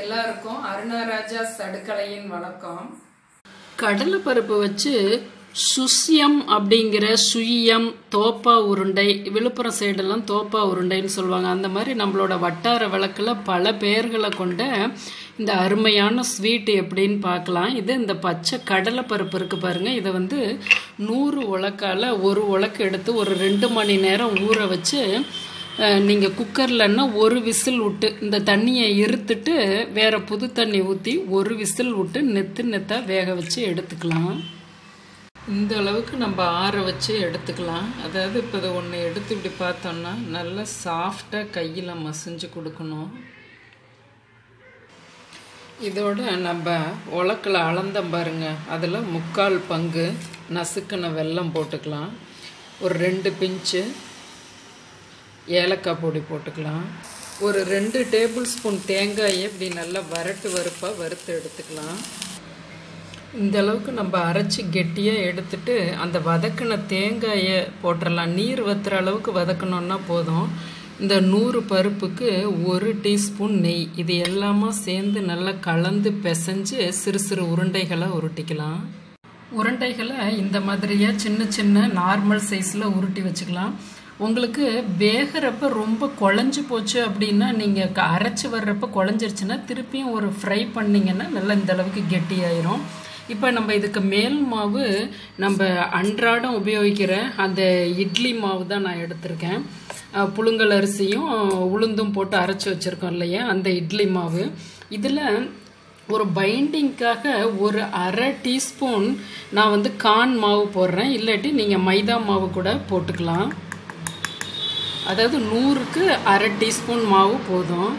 எல்லாருக்கும் அருணராஜா சடுக்கலையின் வணக்கம். கடலை பருப்பு வச்சு சுசியம் அப்படிங்கிற சுயம் தோப்பா உருண்டை விழுப்புரம் சைடெல்லாம் தோப்பா உருண்டைன்னு சொல்லுவாங்க. அந்த மாதிரி நம்மளோட வட்டார வழக்கில் பல பெயர்களை கொண்ட இந்த அருமையான ஸ்வீட் எப்படின்னு பார்க்கலாம். இது இந்த பச்சை கடலை பருப்பு இருக்குது பாருங்கள் இதை வந்து நூறு உலக்கால் ஒரு உலக்கு எடுத்து ஒரு ரெண்டு மணி நேரம் ஊற வச்சு நீங்கள் குக்கர்லன்னா ஒரு விசில் விட்டு இந்த தண்ணியை இருத்துட்டு வேறு புது தண்ணி ஊற்றி ஒரு விசில் விட்டு நெத்து நெத்தாக வேக வச்சு எடுத்துக்கலாம். இந்த அளவுக்கு நம்ம ஆற வச்சு எடுத்துக்கலாம். அதாவது இப்போ இதை ஒன்று எடுத்து இப்படி பார்த்தோம்னா நல்லா சாஃப்டாக கையில் மசிஞ்சு கொடுக்கணும். இதோட நம்ம உலக்கில் அளந்தம் பாருங்க. அதில் முக்கால் பங்கு நசுக்கின வெல்லம் போட்டுக்கலாம். ஒரு ரெண்டு பிஞ்சு ஏலக்காய் பொடி போட்டுக்கலாம். ஒரு ரெண்டு டேபிள் ஸ்பூன் தேங்காயை இப்படி நல்லா வறட்டு வறுப்பாக வறுத்து எடுத்துக்கலாம். இந்த அளவுக்கு நம்ம அரைச்சி கெட்டியாக எடுத்துட்டு அந்த வதக்கின தேங்காயை போட்டுடலாம் நீர் வத்துற அளவுக்கு வதக்கணுன்னா போதும். இந்த நூறு பருப்புக்கு ஒரு டீஸ்பூன் நெய். இது எல்லாமே சேர்ந்து நல்லா கலந்து பிசைஞ்சு சிறு சிறு உருண்டைகளை உருட்டிக்கலாம். உருண்டைகளை இந்த மாதிரியாக சின்ன சின்ன நார்மல் சைஸில் உருட்டி வச்சுக்கலாம். உங்களுக்கு வேகிறப்ப ரொம்ப குழஞ்சு போச்சு அப்படின்னா நீங்கள் அரைச்சி வர்றப்ப குழஞ்சிருச்சுன்னா திருப்பியும் ஒரு ஃப்ரை பண்ணிங்கன்னா நல்லா இந்த அளவுக்கு கெட்டியாயிரும். இப்போ நம்ம இதுக்கு மேல் மாவு நம்ம அன்றாடம் உபயோகிக்கிற அந்த இட்லி மாவு தான் நான் எடுத்திருக்கேன். புழுங்கல் அரிசியும் உளுந்தும் போட்டு அரைச்சி வச்சுருக்கோம் இல்லையா? அந்த இட்லி மாவு. இதில் ஒரு பைண்டிங்க்காக ஒரு அரை டீஸ்பூன் நான் வந்து கான் மாவு போடுறேன். இல்லாட்டி நீங்கள் மைதா மாவு கூட போட்டுக்கலாம். அதாவது நூறுக்கு அரை டீஸ்பூன் மாவு போதும்.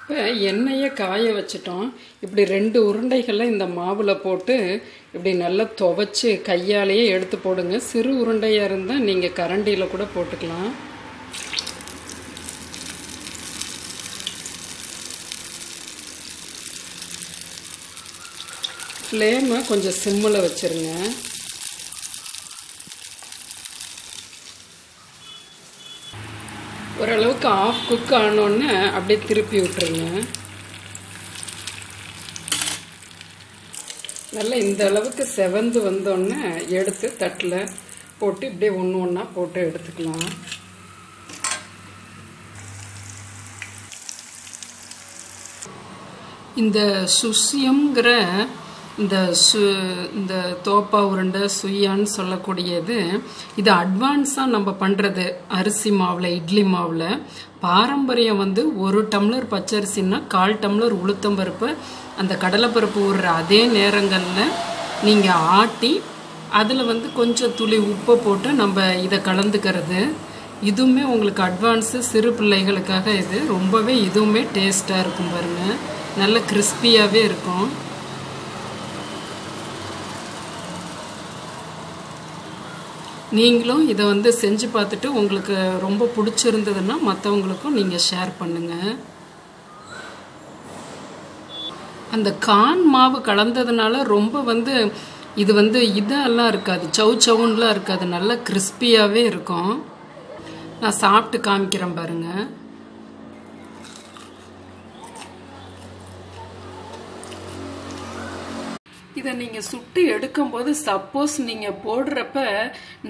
இப்போ எண்ணெயை காய வச்சிட்டோம். இப்படி ரெண்டு உருண்டைகளை இந்த மாவில் போட்டு இப்படி நல்லா துவைச்சி கையாலேயே எடுத்து போடுங்க. சிறு உருண்டையாக இருந்தால் நீங்கள் கரண்டியில் கூட போட்டுக்கலாம். ஃப்ளேமை கொஞ்சம் சிம்மில் வச்சுருங்க. ஓரளவுக்கு ஆஃப் குக் ஆனோடனே அப்படியே திருப்பி விட்டுருங்க. நல்லா இந்த அளவுக்கு செவந்து வந்தோடனே எடுத்து தட்டில் போட்டு இப்படியே ஒன்று ஒன்றா போட்டு எடுத்துக்கலாம். இந்த சுசியம்ங்கிற இந்த சு இந்த தோப்பா உருண்டை சுயான்னு சொல்லக்கூடியது இது அட்வான்ஸாக நம்ம பண்ணுறது அரிசி மாவில் இட்லி மாவில். பாரம்பரியம் வந்து ஒரு டம்ளர் பச்சரிசின்னா கால் டம்ளர் உளுத்தம் பருப்பு அந்த கடலைப்பருப்பு ஊறுற அதே நேரங்களில் நீங்கள் ஆட்டி அதில் வந்து கொஞ்சம் துளி உப்பை போட்டு நம்ம இதை கலந்துக்கிறது. இதுவுமே உங்களுக்கு அட்வான்ஸு சிறு பிள்ளைகளுக்காக இது. ரொம்பவே இதுவுமே டேஸ்ட்டாக இருக்கும் பாருங்கள் நல்ல கிறிஸ்பியாகவே இருக்கும். நீங்களும் இதை வந்து செஞ்சு பார்த்துட்டு உங்களுக்கு ரொம்ப பிடிச்சிருந்ததுன்னா மற்றவங்களுக்கும் நீங்கள் ஷேர் பண்ணுங்கள் அந்த கான் மாவு கலந்ததுனால ரொம்ப வந்து இது வந்து இதெல்லாம் இருக்காது. சவு சவுன்லாம் இருக்காது. நல்லா கிறிஸ்பியாகவே இருக்கும். நான் சாப்பிட்டு காமிக்கிறேன் பாருங்கள் இதை நீங்கள் சுட்டு எடுக்கும்போது சப்போஸ் நீங்கள் போடுறப்ப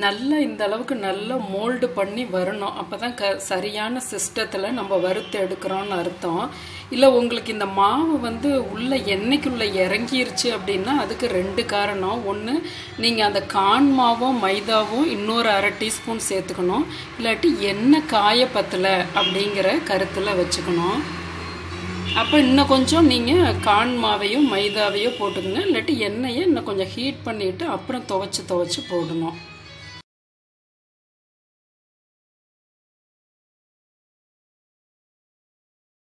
நல்லா இந்த அளவுக்கு நல்லா மோல்டு பண்ணி வரணும். அப்போ தான் க சரியான சிஸ்டத்தில் நம்ம வறுத்து எடுக்கிறோன்னு அர்த்தம். இல்லை உங்களுக்கு இந்த மாவு வந்து உள்ளே எண்ணெய்க்குள்ளே இறங்கிருச்சு அப்படின்னா அதுக்கு ரெண்டு காரணம். ஒன்று நீங்கள் அந்த கான் மாவும் மைதாவும் இன்னொரு அரை டீஸ்பூன் சேர்த்துக்கணும். இல்லாட்டி எண்ணெய் காய பத்தலை அப்படிங்கிற கருத்தில் வச்சுக்கணும். அப்போ இன்னும் கொஞ்சம் நீங்கள் கான் மாவையோ மைதாவையும் போட்டுக்கோங்க. இல்லாட்டி எண்ணெயை இன்னும் கொஞ்சம் ஹீட் பண்ணிவிட்டு அப்புறம் துவைச்சி துவைச்சி போடணும்.